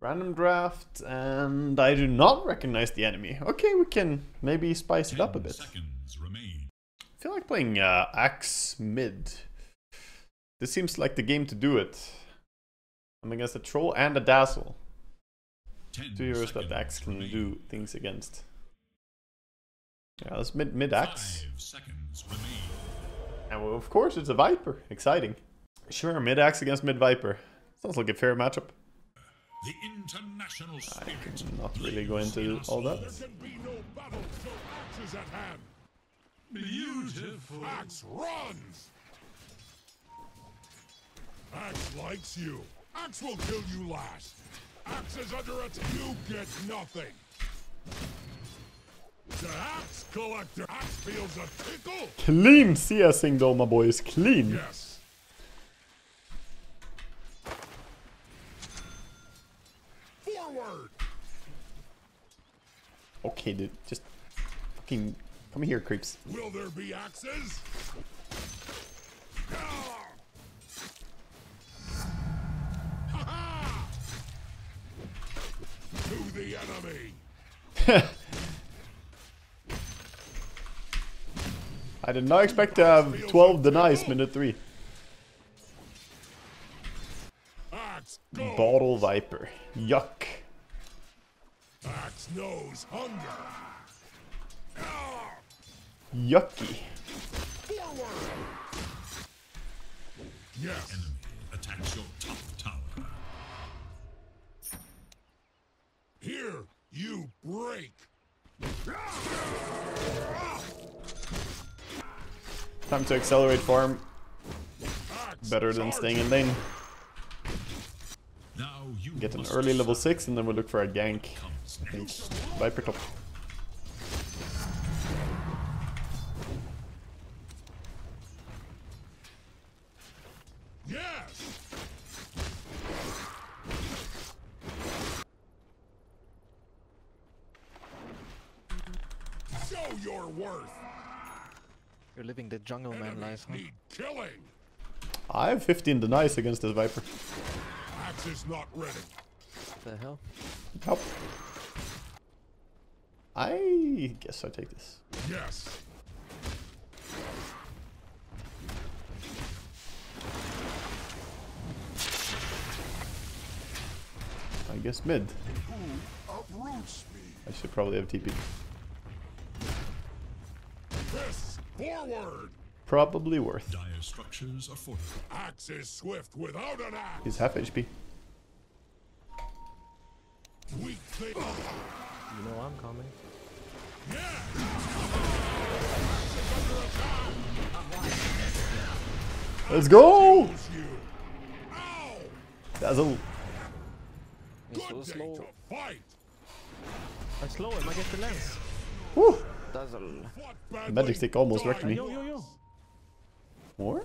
Random draft, and I do not recognize the enemy. Okay, we can maybe spice it up a bit. Seconds remain. I feel like playing uh, Axe mid. This seems like the game to do it. I'm against a troll and a dazzle. Ten Two heroes that Axe can remain. do things against. Yeah, let's mid mid Axe. Five seconds remain. And well, of course it's a Viper. Exciting. Sure, mid Axe against mid Viper. Sounds like a fair matchup. The international I spirit. can not really go into all that. There can be no battle till Axe is at hand. Beautiful. Axe runs! Axe likes you. Axe will kill you last. Axe is under attack. You get nothing. The Axe Collector. Axe feels a tickle. Clean CSing though, my boys. Clean. Yes. Forward. Okay, dude. Just fucking come here, creeps. Will there be axes? To the enemy. I did not expect to have 12 denies minute 3. Bottle Viper. Yuck. Axe knows hunger. Yucky. Forward. Yes. Enemy attacks your top tower. Here you break. Time to accelerate farm. Better than staying in lane. Now you Get an early level 6 and then we'll look for a gank. comes I think. Viper top. Yes. Show your worth. You're living the jungle man Enemies life, huh? need killing. I have 15 denies against this Viper. Axe is not ready. What the hell? Help. I guess I take this. Yes. I guess mid. Who uproots me? I should probably have TP. Fists forward. Probably worth. Dire structures are fortified. Axe is swift without an axe. He's half HP. Weak thing. You know I'm coming. Let's go! Use you. Ow! Dazzle. So slow. to fight. I slow him, I get the lens. Woo! Dazzle. The magic stick almost wrecked me. Yo, yo, yo. More?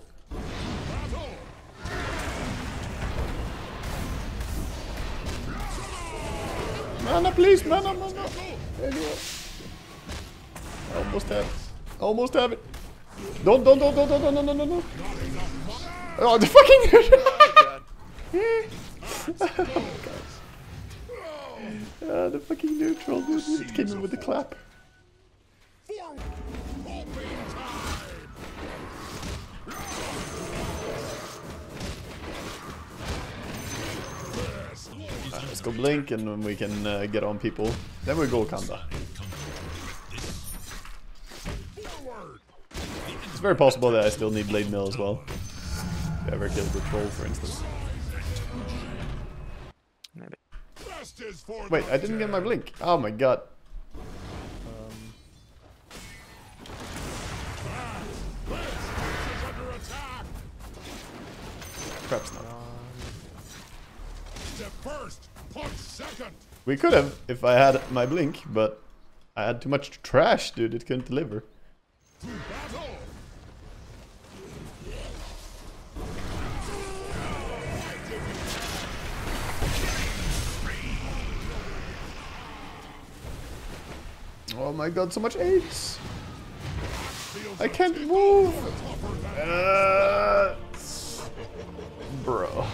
Mana, please, mana, mana. There you go. Almost have it. Almost have it. Don't, don't, don't, don't, don't, don't, no, no, no, no. Oh, the fucking. oh, God. Uh, the fucking neutral dude came in with the clap. Go blink and then we can uh, get on people. Then we go Khanda. It's very possible that I still need Blade Mail as well. If I ever kill the troll, for instance. Maybe. Best is for Wait, I didn't get my blink. Oh my god. Um, This is under attack. Perhaps not. Step first. We could have if I had my blink, but I had too much trash, dude. It couldn't deliver. Oh my god, so much AIDS. I can't move. Uh, bro.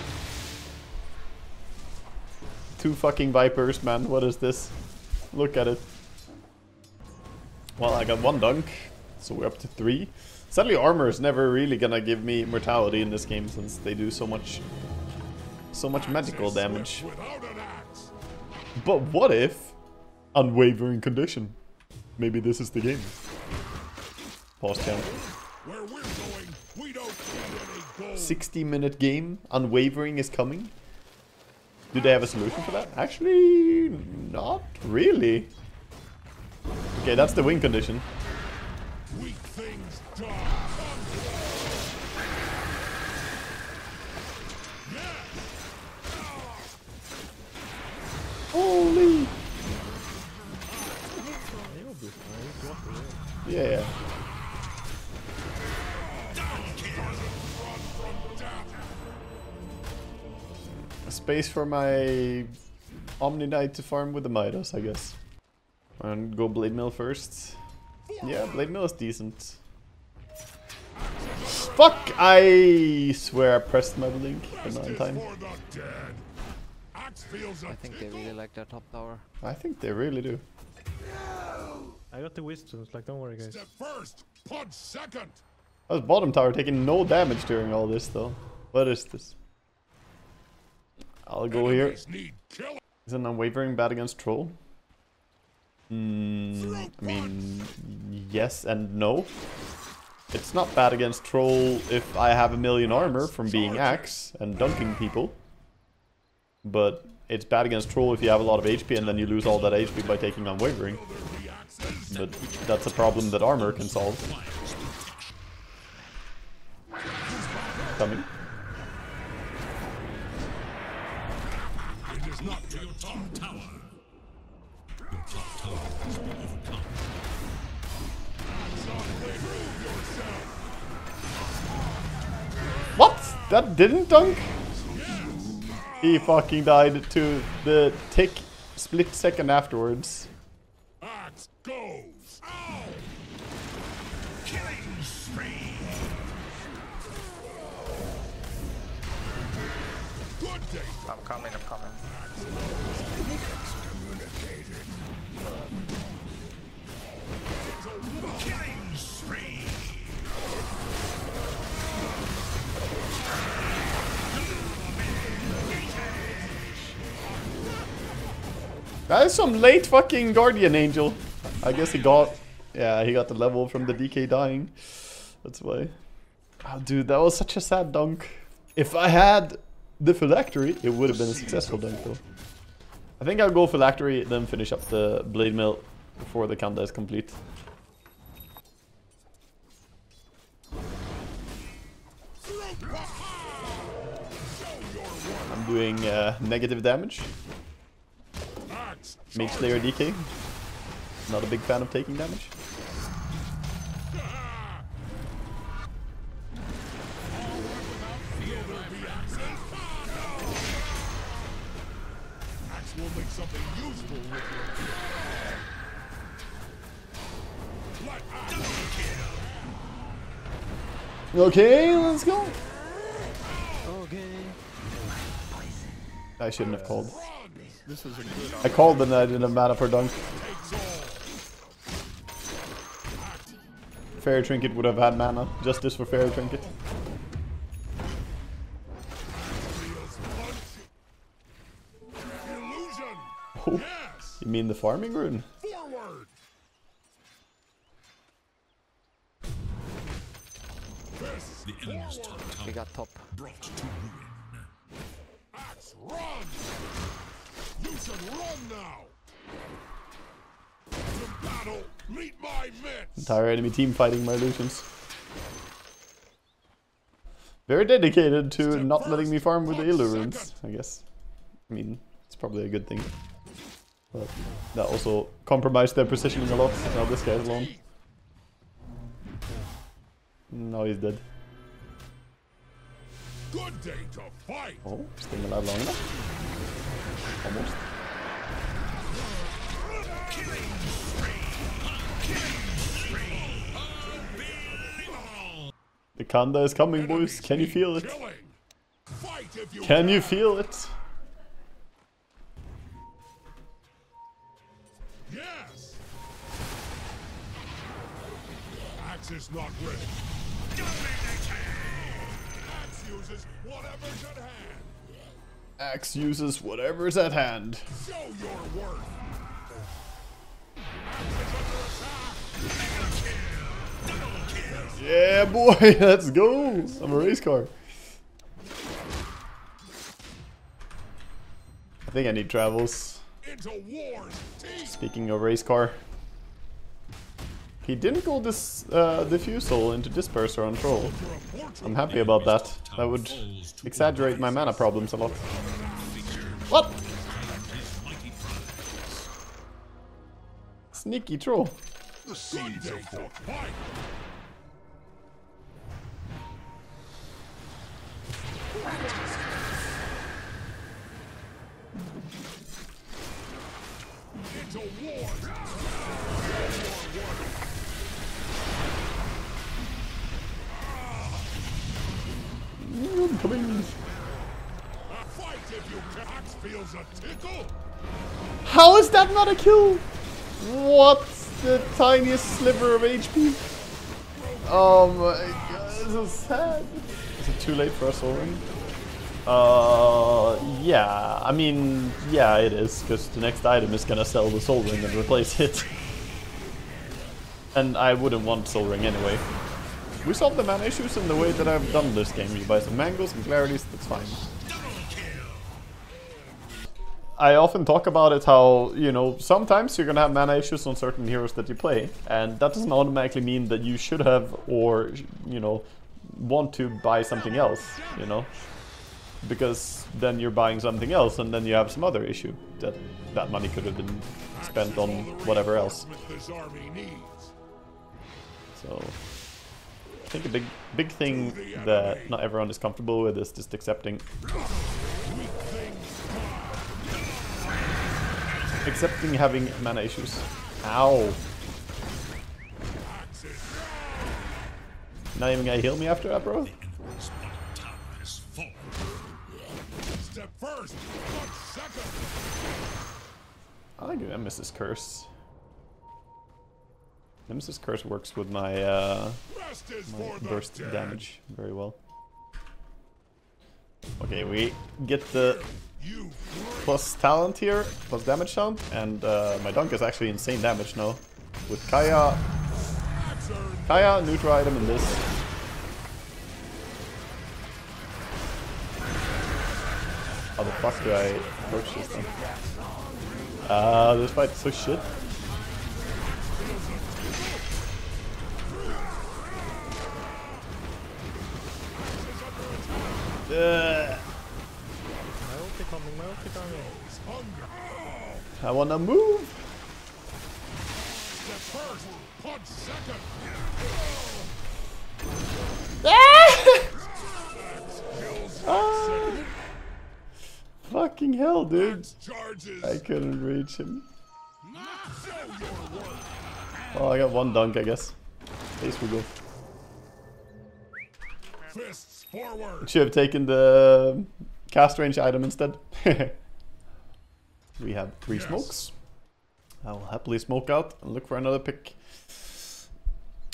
Two fucking Vipers, man. What is this? Look at it. Well, I got one dunk, so we're up to three. Sadly, armor is never really gonna give me mortality in this game since they do so much, so much medical damage. Without an axe. But what if unwavering condition? Maybe this is the game. Pause count. Where we're going, we don't need any gold. 60 minute game. Unwavering is coming. Do they have a solution for that? Actually, not really. Okay, that's the win condition. Space for my Omniknight to farm with the Midas, I guess. And go Blade Mail first. Yeah, Blade Mail is decent. Fuck! I swear I pressed my blink, but not in time. for the dead. Axe feels a I think they really like their top tower. I think they really do. I got the wisdoms, like don't worry guys. Step first, punch second. How's bottom tower taking no damage during all this though? What is this? I'll go here. Enemies need killing. Is an unwavering bad against troll? Mm, I mean, yes and no. It's not bad against troll if I have a million armor from being axe and dunking people. But it's bad against troll if you have a lot of HP and then you lose all that HP by taking unwavering. But that's a problem that armor can solve. Coming. That didn't dunk? He fucking died to the tick split second afterwards. axe goes. Ow! Killing spree. Good day. I'm coming, I'm coming. That is some late fucking guardian angel. I guess he got, yeah, he got the level from the DK dying. That's why. Oh, dude, that was such a sad dunk. If I had the phylactery, it would have been a successful dunk though. I think I'll go phylactery, then finish up the blade mail before the Khanda is complete. I'm doing uh, negative damage. Mage Slayer DK. Not a big fan of taking damage. Axe will make something useful with your. Let axe Okay, let's go. Okay. I shouldn't have called. Run. This is a good I called and I didn't have mana for dunk. Takes all. Fairy Trinket would have had mana. Just Justice for Fairy Trinket. Feels punch. Illusion. Oh, you mean the farming rune? Forward. The enemy's top We got top. Entire enemy team fighting my illusions. Very dedicated to not letting me farm with the Illu runes, I guess. I mean, it's probably a good thing. But that also compromised their positioning a lot. Now this guy's alone. Now he's dead. Good day to fight. Oh, staying alive long enough. Almost. The Khanda is coming, boys. Can you feel it? Can you feel it? Yes. Axe is not ready. Axe uses whatever's at hand. Axe uses whatever's at hand. Show your worth. Yeah, boy, let's go. I'm a race car. I think I need travels. Speaking of race car. He didn't go this uh, diffusal into disperser on troll. I'm happy about that. That would exaggerate my mana problems a lot. What? Sneaky troll. A tickle. How is that not a kill? What's the tiniest sliver of HP? Oh my god, this is sad. Is it too late for us already? Uh, yeah. I mean, yeah, it is, because the next item is gonna sell the Soul Ring and replace it. and I wouldn't want Soul Ring anyway. We solved the mana issues in the way that I've done this game. You buy some mangoes and clarities, that's fine. I often talk about it how, you know, sometimes you're gonna have mana issues on certain heroes that you play, and that doesn't automatically mean that you should have or, you know, want to buy something else, you know? Because then you're buying something else and then you have some other issue that that money could have been spent on whatever else. So I think a big big thing that not everyone is comfortable with is just accepting accepting having mana issues. Ow. Not even gonna heal me after that, bro? First. One second. I like Nemesis Curse. Nemesis Curse works with my, uh, my burst damage very well. Okay, we get the plus talent here, plus damage sound, and uh, my dunk is actually insane damage now. With Kaya, Kaya, neutral item in this. How the fuck do I approach this thing? Ah, this fight is so shit. Uh, My ulti coming, my ulti coming. I wanna move. step first. Punch second. Ah! Fucking hell, dude. I couldn't reach him. Show your worth. Oh, I got one dunk, I guess. Ace we go. Fists forward. Should have taken the cast range item instead. we have three Yes. smokes. I will happily smoke out and look for another pick.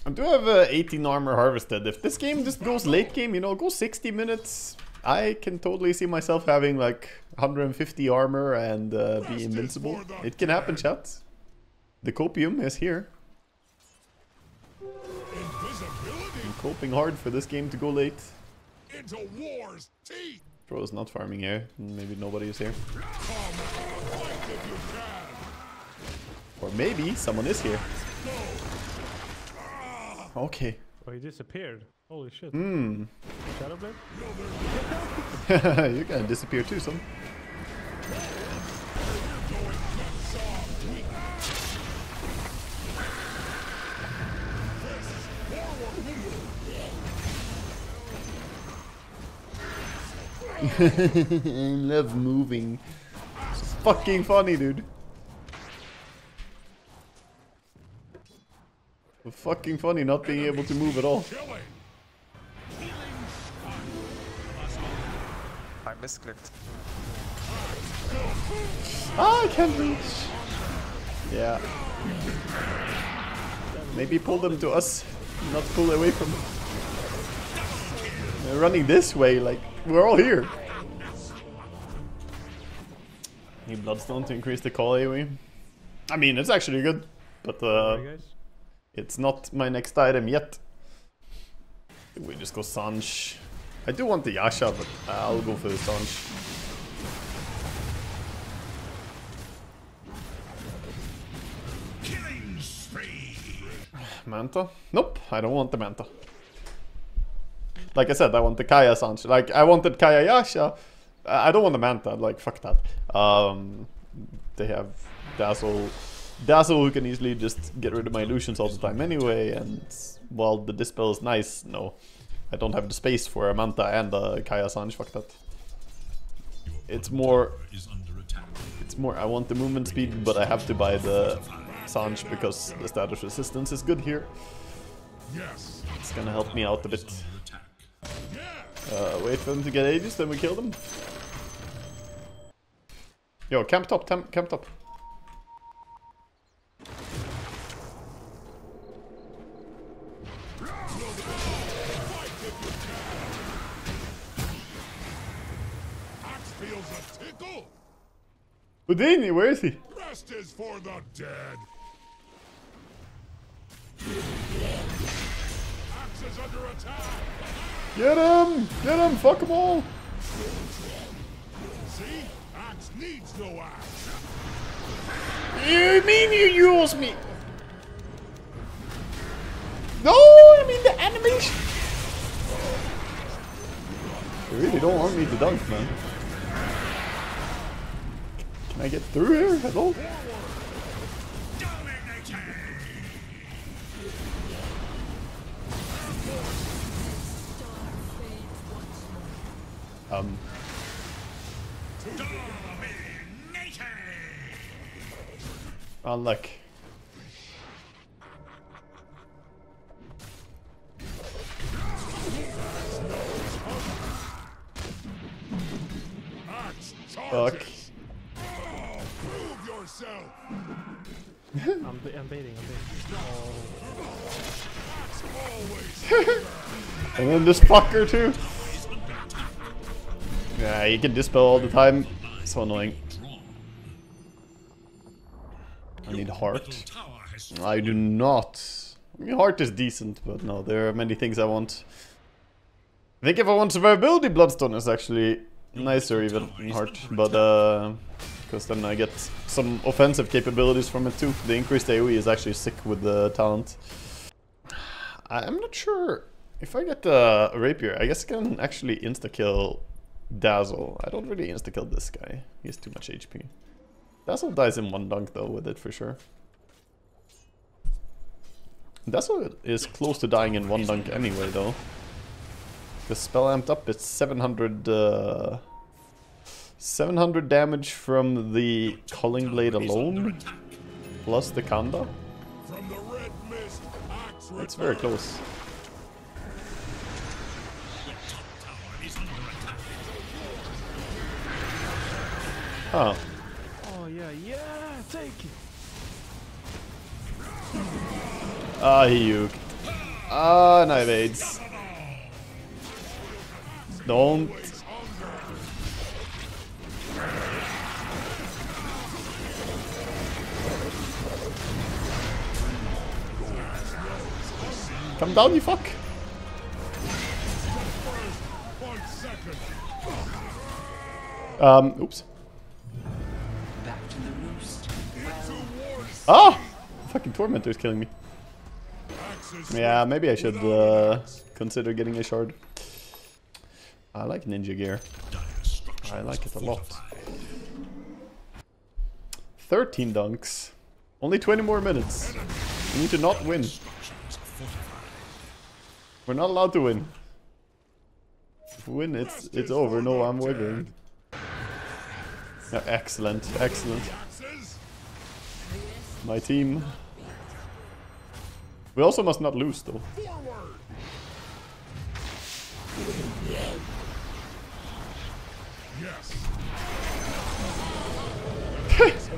I do have uh, 18 armor harvested. If this game just goes late game, you know, go 60 minutes, I can totally see myself having like 150 armor and uh, be invincible. It can happen, chat. The copium is here. I'm coping hard for this game to go late. into war's teeth. Bro is not farming here. Maybe nobody is here. Fight if you can. Or maybe someone is here. Okay. Oh, he disappeared. Holy shit. Hmm. Shadowblade? You're gonna disappear too, son. I love moving. It's fucking funny, dude. Fucking funny not being able to move at all. I misclicked. Ah, I can't reach. Yeah. Maybe pull them to us. not pull away from it. They're running this way, like, we're all here. Need Bloodstone to increase the call AoE. I mean, it's actually good, but uh, it's not my next item yet. We just go Sange. I do want the Yasha, but I'll go for the Sange. Manta? Nope, I don't want the Manta. Like I said, I want the Kaya Sange. Like, I wanted Kaya Yasha. I I don't want the Manta, like, fuck that. Um, they have Dazzle. Dazzle who can easily just get rid of my illusions all the time anyway, and while the Dispel is nice, no. I don't have the space for a Manta and a Kaya Sange, fuck that. It's more-. It's more, I want the movement speed, but I have to buy the Sange because the status resistance is good here. Yes. It's gonna help me out a bit. Uh, wait for them to get Aegis, then we kill them. Yo, camp top, camp top. Houdini, where is he? Rest is for the dead. Axe is under attack. Get him! Get him! Fuck them all! See? Axe needs no axe. You mean you use me? No, I mean the animation. They really don't want me to dunk, man. Can I get through here? Hello? Um. Unluck. Axe This fucker too. Yeah, he can dispel all the time. So annoying. I need heart. I do not. I mean, heart is decent, but no, there are many things I want. I think if I want survivability, Bloodstone is actually nicer even heart, but uh, because then I get some offensive capabilities from it too. The increased AoE is actually sick with the talent. I'm not sure if I get the rapier. I guess I can actually insta kill Dazzle. I don't really insta kill this guy. He has too much HP. Dazzle dies in one dunk though with it for sure. Dazzle is close to dying in one dunk anyway though. The spell amped up, it's 700, uh, 700 damage from the Culling Blade alone, plus the Khanda. It's very close. Huh. Oh yeah, yeah, take it. Ah, he uked. Ah, no evades. Don't. Come down, you fuck. Um, oops. Ah! Fucking Tormentor's killing me. Yeah, maybe I should uh, consider getting a shard. I like ninja gear. I like it a lot. 13 dunks. Only 20 more minutes. We need to not win. We're not allowed to win. If we win, it's it's over. No, I'm wavering. Excellent, excellent. My team. We also must not lose, though.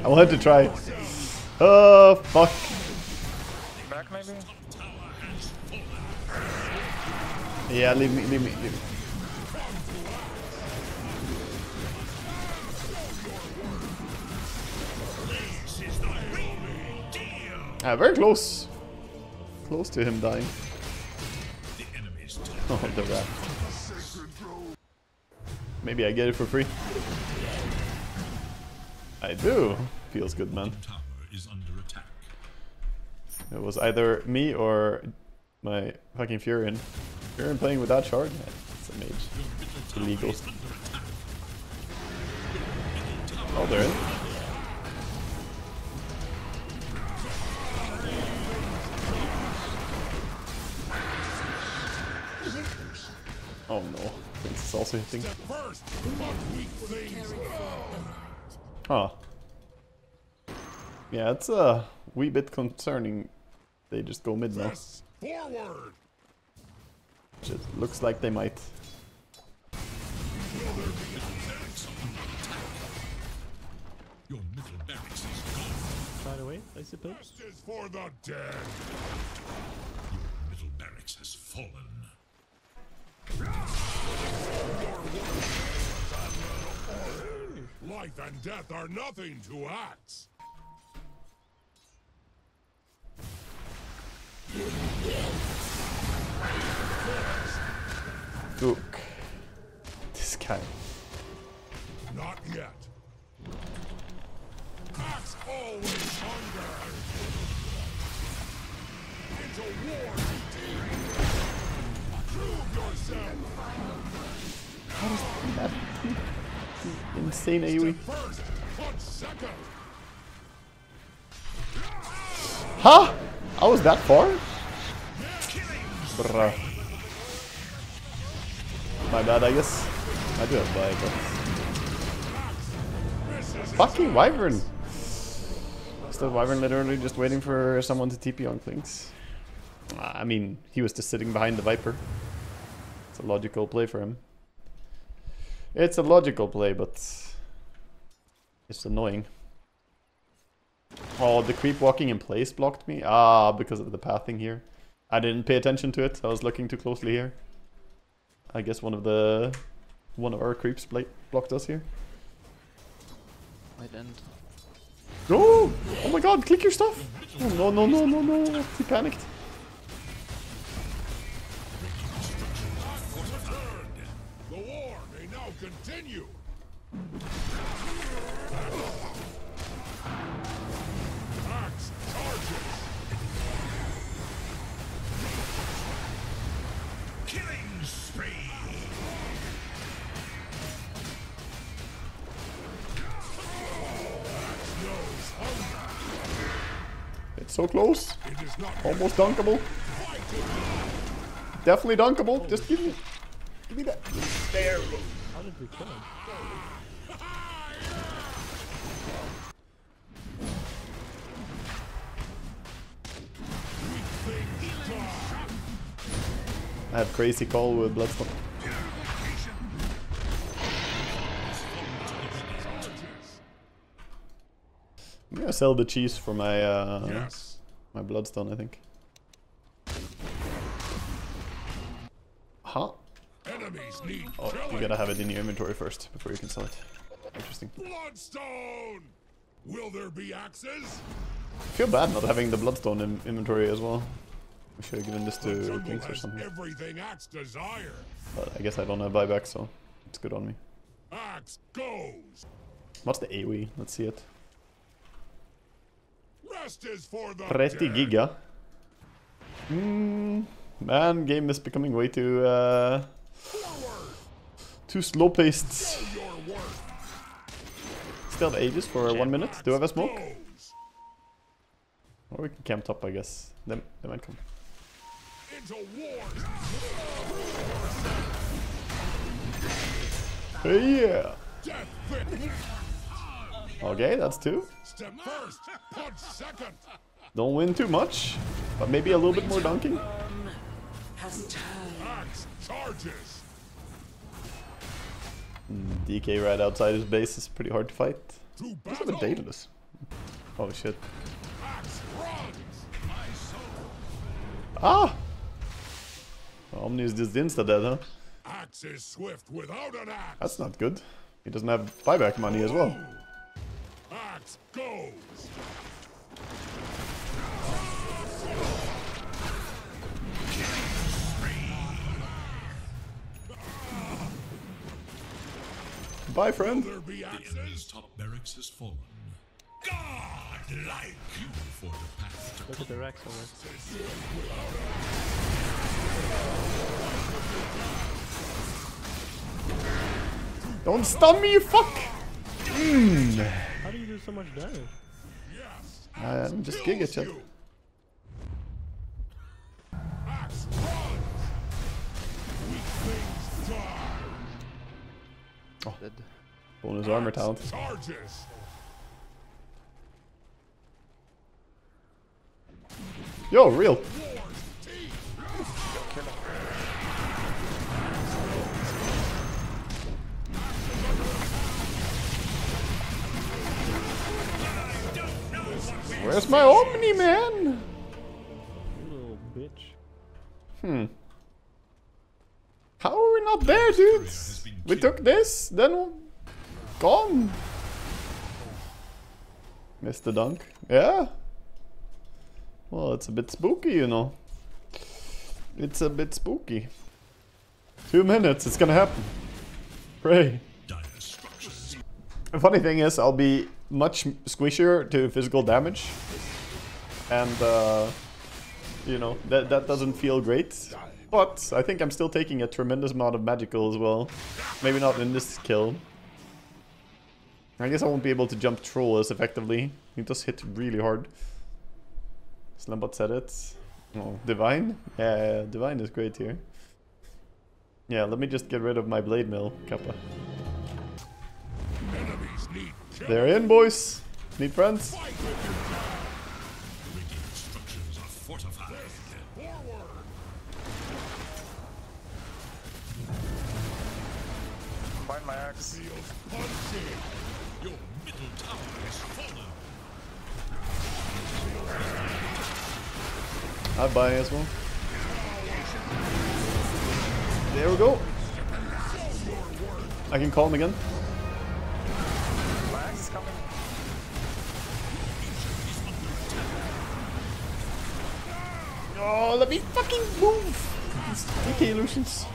I wanted to try. Oh, fuck. Back maybe? Yeah, leave me, leave me, leave me. Ah, very close. Close to him dying. Oh, the rat. Maybe I get it for free. I do. Feels good, man. is. It was either me or my fucking Furion. Furion playing without shard? Yeah, it's a mage. It's illegal. Oh, they're in. Oh no, Prince is also hitting. First, but. Huh. Yeah, it's a wee bit concerning. They just go mid now. Forward. Which it looks like they might. Your middle barracks is gone. By the way, I suppose. Rest is for the dead. Your middle barracks has fallen. Life and death are nothing to axe. Look. This guy. Not yet. Axe always hunger. Into war, That insane AoE. Huh? I was that far? Bruh. My bad, I guess. I do have buy, but... Fucking Wyvern! Still Wyvern literally just waiting for someone to TP on Clinkz. I mean, he was just sitting behind the Viper. It's a logical play for him. It's a logical play, but... It's annoying. Oh, the creep walking in place blocked me? Ah, because of the pathing here. I didn't pay attention to it. I was looking too closely here. I guess one of the... One of our creeps blocked us here. Might end. No! Oh my god, click your stuff! Oh, no, no, no, no, no. He panicked. Close. Almost dunkable. Definitely dunkable. Just give me... Give me that. How did we kill him? I have crazy call with Bloodstone. I'm gonna sell the cheese for my uh, Yes. My Bloodstone, I think. Huh? Enemies need Oh, you gotta have it in your inventory first before you can sell it. Interesting. Bloodstone. Will there be axes? feel bad not having the Bloodstone in inventory as well. We should have given this to Kings or something. everything axe desire. But I guess I don't have buyback, so it's good on me. Axe goes. What's the AoE? Let's see it. Rest is for the Pretty dead. giga. Hmm. Man, game is becoming way too uh, too slow paced. Show your. Still have ages for one minute. Do I have a smoke? Or we can camp top, I guess. They, they might come. Hey, yeah. Okay, that's two. Step first. Punch second. Don't win too much, but maybe a little bit more dunking. Charges. DK right outside his base is pretty hard to fight. To What's with. Daedalus? Oh shit. Ah! Omni is just insta-dead, huh? Axe is swift without an axe. That's not good. He doesn't have buyback money as well. Axe goes. Bye, friend. The enemy's top barracks has fallen. God like you for the path to Look at the racks over. Don't stun me, you fuck! How do you do so much damage? Yes. Uh, just giga Kills chat. you. Axe runs. Weak things die. Dead. Bonus armor talent. Charges. Yo, real. Where's my Omni, man? You little bitch. Hmm. How are we not there, dudes? We took this, then gone. Missed the dunk. Yeah. Well, it's a bit spooky, you know. It's a bit spooky. Two minutes, it's gonna happen. Pray. The funny thing is, I'll be much squishier to physical damage. And, uh, you know, that, that doesn't feel great. But I think I'm still taking a tremendous amount of magical as well. Maybe not in this kill. I guess I won't be able to jump troll as effectively. He does hit really hard. Slambot said it. Oh, Divine? Yeah, Divine is great here. Yeah, let me just get rid of my Blade Mail, Kappa. Enemies need kill. They're in, boys! Need friends? Fight with your die. Radiant structures are fortified. Forward. Find my axe. Your middle tower has fallen. I'm buying as well. There we go. I can call him again. Fucking move! DK illusions.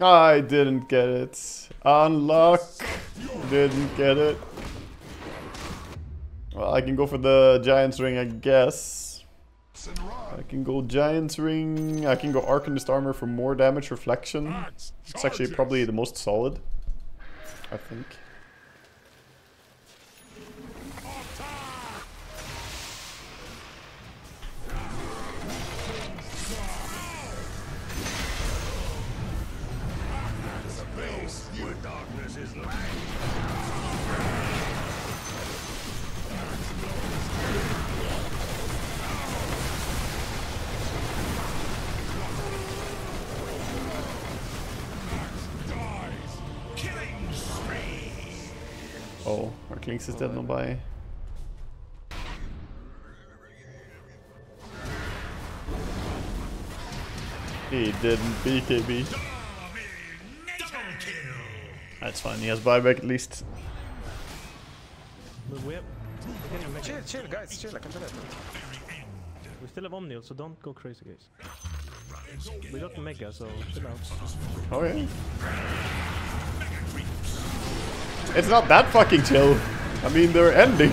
I didn't get it. Unlock. Didn't get it. Well, I can go for the Giant's Ring, I guess. I can go Giant's Ring. I can go Arcanist Armor for more damage reflection. It's actually probably the most solid. I think. Oh, our Kings is dead, no buy. He didn't BKB. That's fine, he has buyback at least. But we have, we're getting mega. Chill, chill, guys, chill. I can do that. We still have Omniel, so don't go crazy, guys. We got Mega, so chill out. Oh yeah. It's not that fucking chill. I mean, they're ending.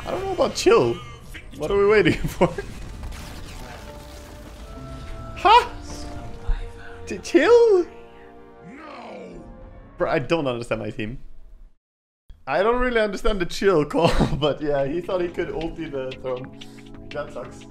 I don't know about chill. What are we waiting for? Huh? To chill? No. Bro, I don't understand my team. I don't really understand the chill call, but yeah, he thought he could ulti the throne. That sucks.